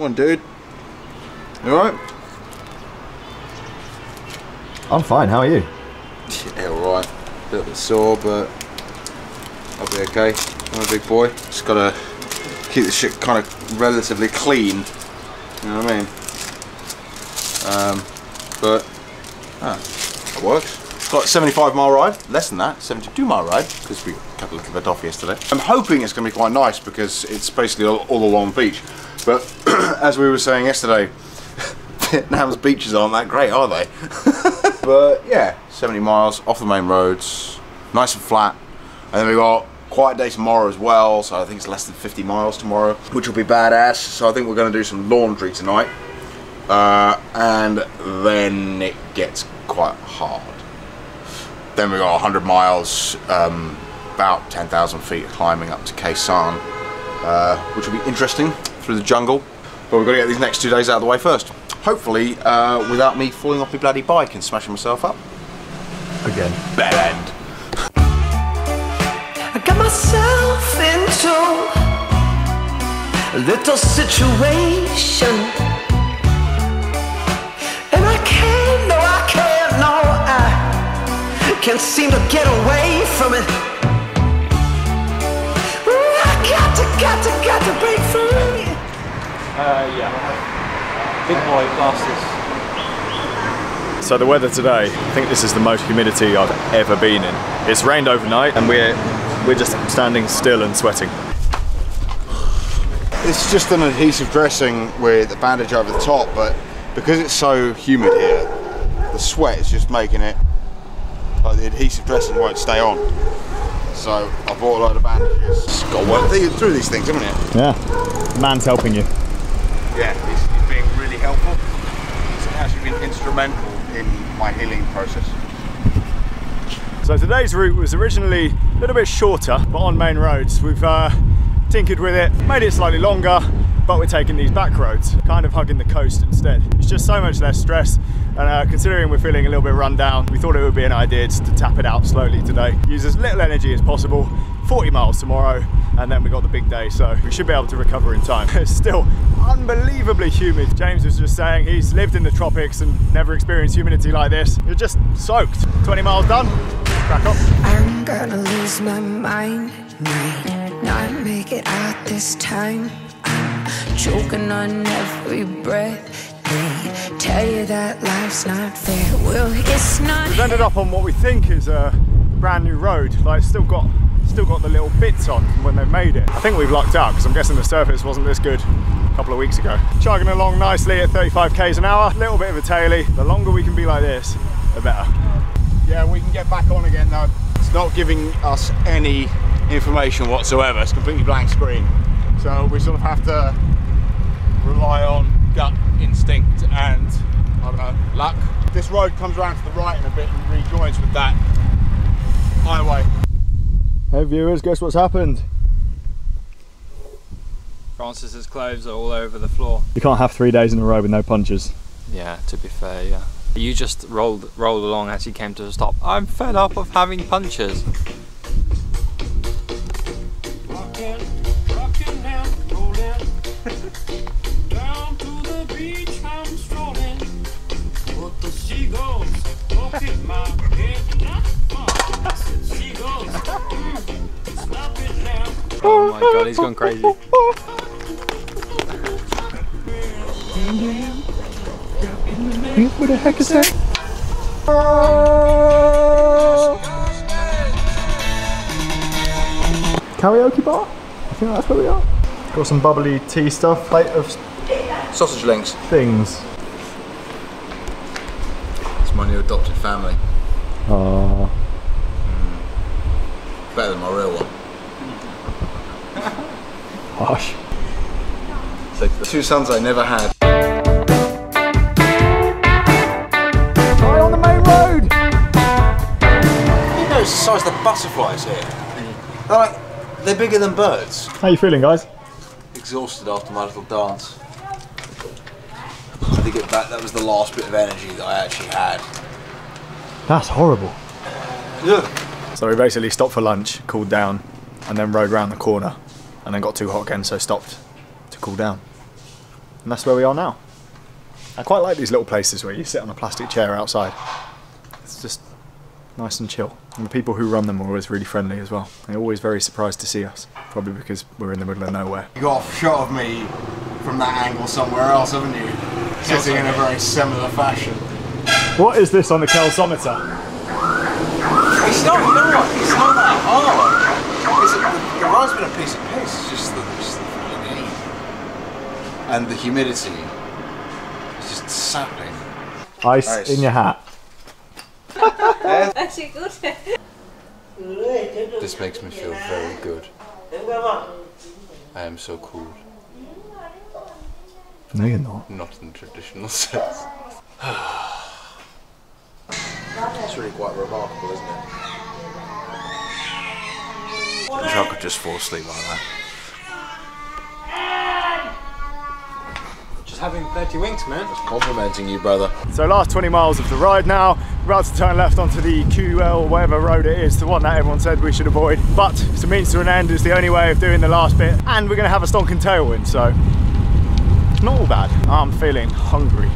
One dude. You alright? I'm fine, how are you? Yeah, alright. A little bit sore, but I'll be okay. I'm a big boy. Just gotta keep the shit kind of relatively clean. You know what I mean? Um, but, ah, it works. Got a 75 mile ride, less than that, 72 mile ride, because we cut a little bit off yesterday. I'm hoping it's going to be quite nice because it's basically all, all along the beach. But as we were saying yesterday, Vietnam's beaches aren't that great, are they? but yeah, 70 miles off the main roads, nice and flat. And then we got quiet day tomorrow as well, so I think it's less than 50 miles tomorrow, which will be badass. So I think we're going to do some laundry tonight. Uh, and then it gets quite hard. Then we got 100 miles, um, about 10,000 feet climbing up to Khe Sanh, uh, which will be interesting through the jungle. But we've got to get these next two days out of the way first. Hopefully, uh, without me falling off my bloody bike and smashing myself up. Again. Bad end. I got myself into a little situation. And I can't, no, I can't, no, I can't seem to get away from it. Got to, got to, break free. Uh, yeah. Big boy blasters. So the weather today, I think this is the most humidity I've ever been in. It's rained overnight and we're we're just standing still and sweating. It's just an adhesive dressing with a bandage over the top, but because it's so humid here, the sweat is just making it like the adhesive dressing won't stay on. So I bought a load of bandages. Just got to work th- through these things, haven't you? Yeah. Man's helping you. Yeah, he's, he's being really helpful. He's actually been instrumental in my healing process. So today's route was originally a little bit shorter, but on main roads. We've uh, tinkered with it, made it slightly longer, but we're taking these back roads, kind of hugging the coast instead. It's just so much less stress, and uh, considering we're feeling a little bit run down, we thought it would be an idea just to tap it out slowly today. Use as little energy as possible, 40 miles tomorrow, and then we got the big day, so we should be able to recover in time. It's still unbelievably humid. James was just saying he's lived in the tropics and never experienced humidity like this. You're just soaked. 20 miles done, crack up. I'm gonna lose my mind, might not make it out this time. I'm choking on every breath. They tell you that life's not fair. Well, it's not. We've ended up on what we think is a brand new road. Like, it's still got still got the little bits on from when they made it. I think we've lucked out because I'm guessing the surface wasn't this good a couple of weeks ago. Chugging along nicely at 35 k's an hour. A little bit of a tailie. The longer we can be like this, the better. Yeah, we can get back on again though. It's not giving us any information whatsoever. It's completely blank screen. So we sort of have to rely on gut instinct and I don't know, luck. This road comes around to the right in a bit and rejoins with that highway. Hey viewers, guess what's happened? Francis's clothes are all over the floor. You can't have three days in a row with no punches. Yeah, to be fair, yeah. You just rolled rolled along as you came to a stop. I'm fed up of having punches. Oh my god, he's gone crazy. What the heck is that? Karaoke bar? I think that's where we are. Got some bubbly tea stuff, plate of Sausage links. things. It's my new adopted family. Oh, Better than my real one. harsh. So the two sons I never had. Right on the main road! You know the size of the butterflies here. They're like, they're bigger than birds. How you feeling, guys? Exhausted after my little dance. I think it back, that was the last bit of energy that I actually had. That's horrible. Yeah. So we basically stopped for lunch, cooled down, and then rode round the corner, and then got too hot again, so stopped to cool down. And that's where we are now. I quite like these little places where you sit on a plastic chair outside. It's just nice and chill. And the people who run them are always really friendly as well. They're always very surprised to see us, probably because we're in the middle of nowhere. You got a shot of me from that angle somewhere else, haven't you? Sitting in a very similar fashion. What is this on the Kelsometer? It's not, you know what? It's not that hard. It's, the, the ride's been a piece of piss. It's just the, just the And the humidity. It's just sapping. Ice Nice. in your hat. Actually, good. This makes me feel very good. I am so cool. No, you're not. Not in the traditional sense. it's really quite remarkable, isn't it? I wish I could just fall asleep like that. Having 30 winks, man. Complimenting you, brother. So last 20 miles of the ride now, we're about to turn left onto the QL, whatever road it is, the one that everyone said we should avoid. But it's a means to an end is the only way of doing the last bit. And we're gonna have a stonking tailwind, so it's not all bad. I'm feeling hungry,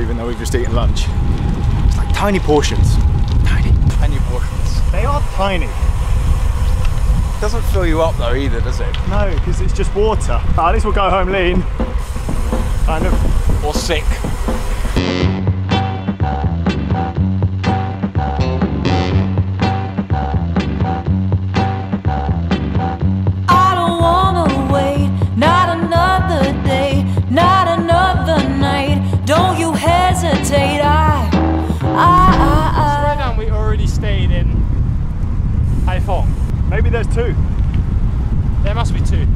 even though we've just eaten lunch. It's like tiny portions, tiny. Tiny portions. They are tiny. Doesn't fill you up though either, does it? No, because it's just water. At least we'll go home lean. Kind of. Or sick. I don't wanna wait, not another day, not another night. Don't you hesitate, I, I, Right now, we already stayed in Haiphong. Maybe there's two. There must be two.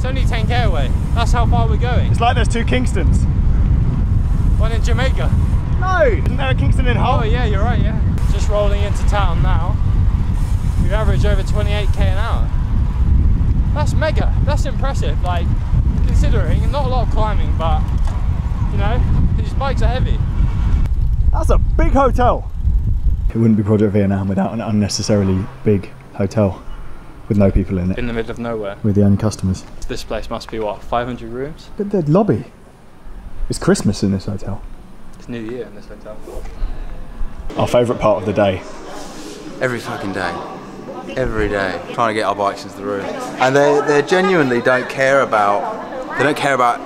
It's only 10k away. That's how far we're going. It's like there's two Kingstons. One in Jamaica. No, isn't there a Kingston in Hull? Oh yeah, you're right. Yeah. Just rolling into town now. We average over 28k an hour. That's mega. That's impressive. Like considering not a lot of climbing, but you know these bikes are heavy. That's a big hotel. It wouldn't be Project Vietnam without an unnecessarily big hotel with no people in it. In the middle of nowhere. We're the only customers. This place must be what, 500 rooms? But the lobby. It's Christmas in this hotel. It's New Year in this hotel. Our favourite part of the day. Every fucking day. Every day. Trying to get our bikes into the room. And they they genuinely don't care about they don't care about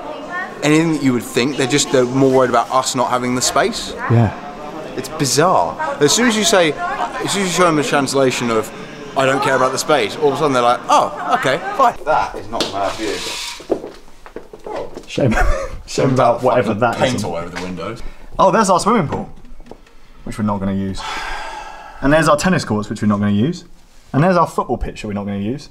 anything that you would think. They're just they're more worried about us not having the space. Yeah. It's bizarre. As soon as you say as soon as you show them a translation of I don't care about the space, all of a sudden they're like, oh, okay, fine. That is not a bad view. Shame. Shame about whatever that is. Paint all over the windows. Oh, there's our swimming pool, which we're not going to use. And there's our tennis courts, which we're not going to use. And there's our football pitch that we're not going to use.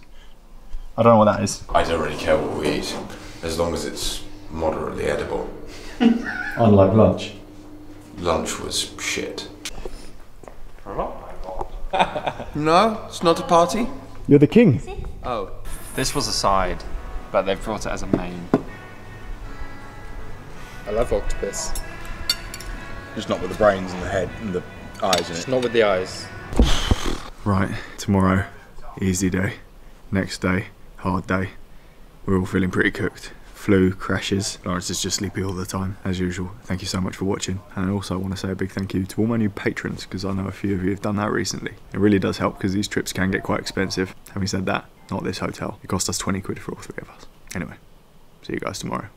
I don't know what that is. I don't really care what we eat, as long as it's moderately edible. Unlike lunch. Lunch was shit. No, it's not a party. You're the king. Oh. This was a side, but they've brought it as a main. I love octopus. Just not with the brains and the head and the eyes in Just it. not with the eyes. Right, tomorrow, easy day. Next day, hard day. We're all feeling pretty cooked. Flu, crashes. Lawrence is just sleepy all the time, as usual. Thank you so much for watching. And I also want to say a big thank you to all my new patrons, because I know a few of you have done that recently. It really does help, because these trips can get quite expensive. Having said that, not this hotel. It cost us 20 quid for all three of us. Anyway, see you guys tomorrow.